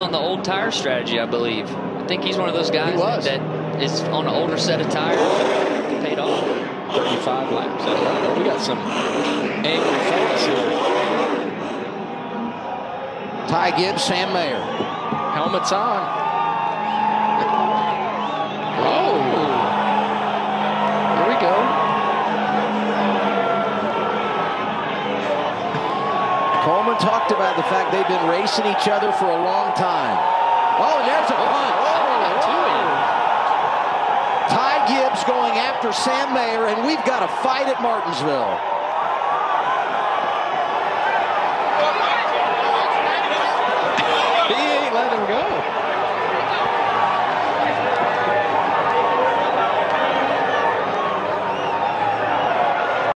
on the old tire strategy, I believe. I think he's one of those guys that is on an older set of tires. Paid off. 35 laps. We got some angry fans here. Ty Gibbs, Sam Mayer. Helmets on. Coleman talked about the fact they've been racing each other for a long time. Oh, and there's a oh, punt. Oh, oh, Ty Gibbs going after Sam Mayer, and we've got a fight at Martinsville.